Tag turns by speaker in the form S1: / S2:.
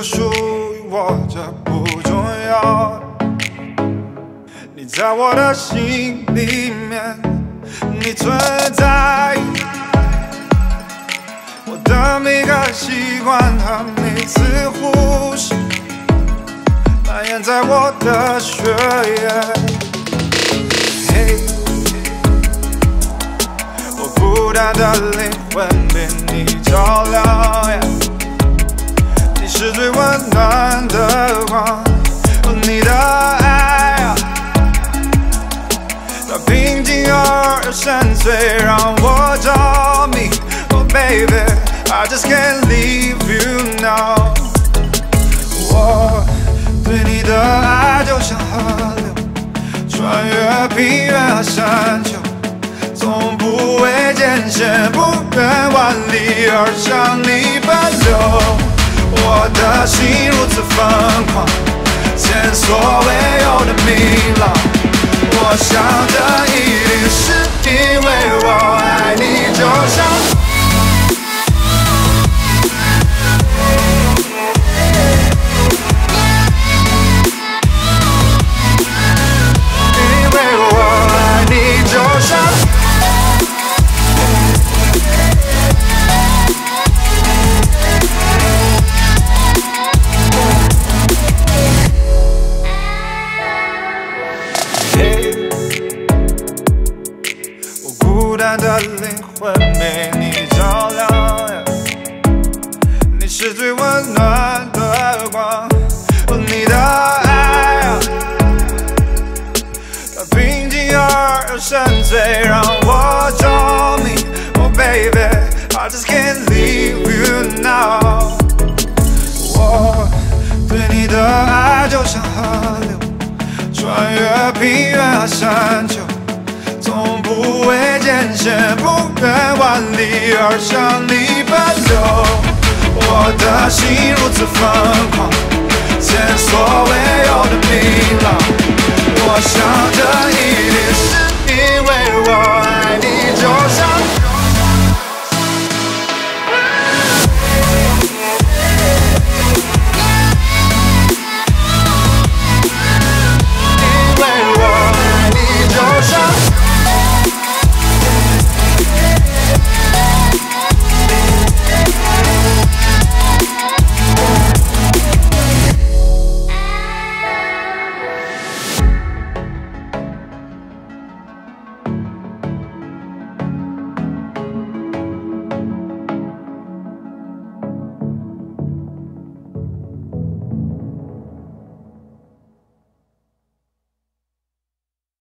S1: 是否属于我，这不重要。你在我的心里面，你存在。我的每个习惯和每次呼吸，蔓延在我的血液。嘿，我孤单的灵魂被你照亮。深邃，让我着迷。Oh baby, I just can't leave you now。我对你的爱就像河流，穿越平原和山丘，从不畏艰险，不远万里而向你奔流。我的心如此疯狂，前所未有的明朗。我想这一定是因为我爱你，就像。孤单的灵魂被你照亮，你是最温暖的光，你的爱，它平静而又深邃，让我着迷。Oh baby, I just can't leave you now。我对你的爱就像河流。穿越平原和山丘，从不畏艰险，不远万里而向你奔流。我的心如此疯狂，前所未有的明朗。我想